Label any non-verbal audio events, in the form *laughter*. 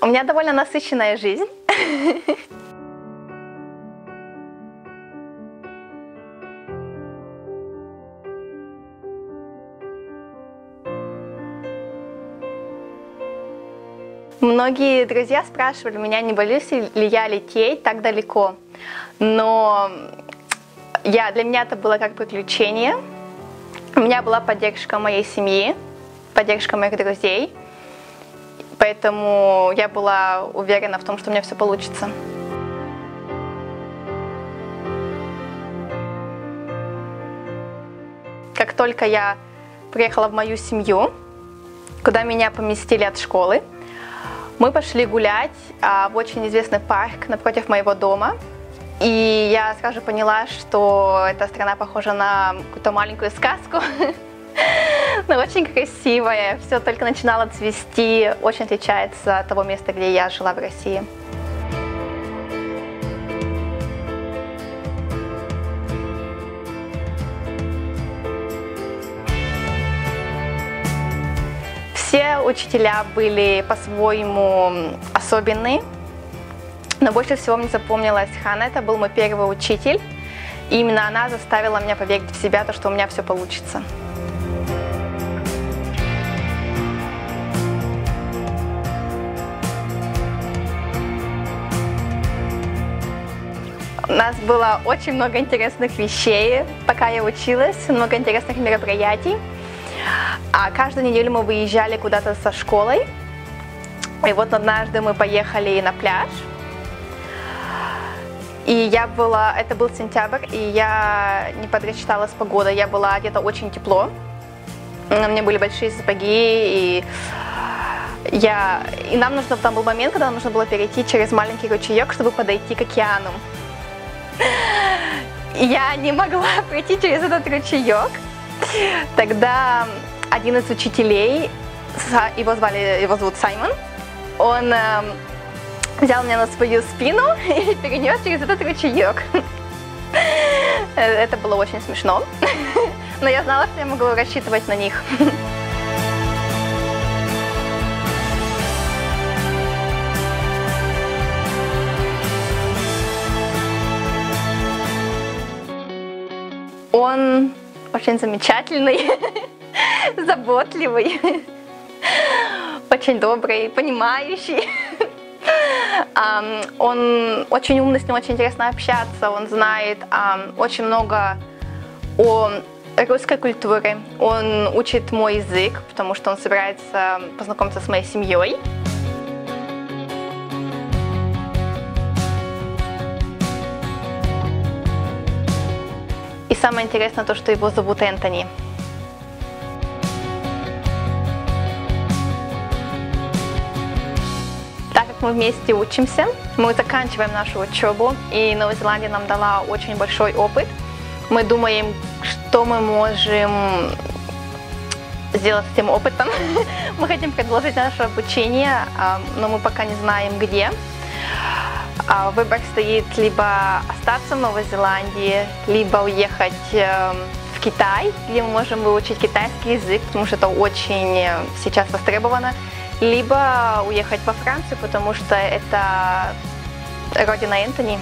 У меня довольно насыщенная жизнь. Многие друзья спрашивали меня, не боюсь ли я лететь так далеко. Но я, для меня это было как приключение. У меня была поддержка моей семьи, поддержка моих друзей. Поэтому я была уверена в том, что у меня все получится. Как только я приехала в мою семью, куда меня поместили от школы, мы пошли гулять а, в очень известный парк напротив моего дома. И я сразу поняла, что эта страна похожа на какую-то маленькую сказку. *laughs* Но очень красивая, все только начинало цвести, очень отличается от того места, где я жила в России. Все учителя были по-своему особенные, но больше всего мне запомнилась Хана, это был мой первый учитель. И именно она заставила меня поверить в себя, то, что у меня все получится. Нас было очень много интересных вещей, пока я училась, много интересных мероприятий. А каждую неделю мы выезжали куда-то со школой. И вот однажды мы поехали на пляж. И я была, это был сентябрь, и я не подрасчитала с погодой. Я была где-то очень тепло. На мне были большие сапоги, и я, и нам нужно, там был момент, когда нам нужно было перейти через маленький ручеек, чтобы подойти к океану. Я не могла *laughs* пройти через этот ручеек. Тогда один из учителей, его звали, его зовут Саймон, он э, взял меня на свою спину *laughs* и перенес через этот ручеек. *laughs* Это было очень смешно, но я знала, что я могу рассчитывать на них. Он очень замечательный, *laughs* заботливый, *laughs* очень добрый, понимающий. *laughs* Он очень умный, с ним очень интересно общаться, он знает очень много о русской культуре, он учит мой язык, потому что он собирается познакомиться с моей семьей. Самое интересное то, что его зовут Энтони. Так как мы вместе учимся, мы заканчиваем нашу учебу, и Новая Зеландия нам дала очень большой опыт. Мы думаем, что мы можем сделать с этим опытом. *laughs* Мы хотим продолжить наше обучение, а, но мы пока не знаем где. А, выбор стоит либо остаться в Новой Зеландии, либо уехать эм, в Китай, где мы можем выучить китайский язык, потому что это очень э, сейчас востребовано, либо уехать во Францию, потому что это родина Энтони.